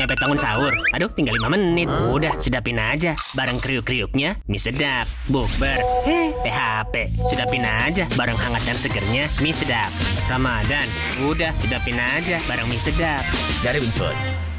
mepet bangun sahur. Aduh, tinggal 5 menit. Udah, sedapin aja. Bareng kriuk-kriuknya, mie sedap. Bukber, heh, PHP. Sedapin aja. Bareng hangat dan segernya, mie sedap. Ramadan, udah, sedapin aja. Bareng mie sedap. Dari Winfood.